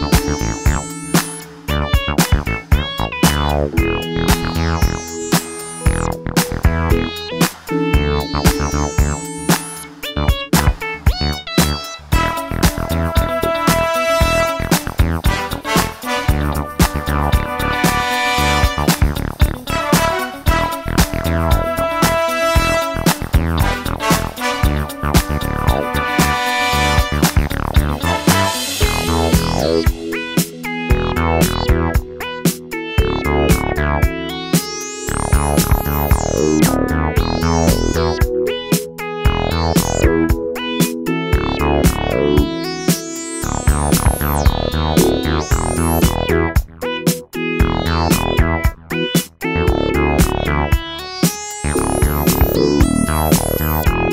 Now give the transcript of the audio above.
now. Meow.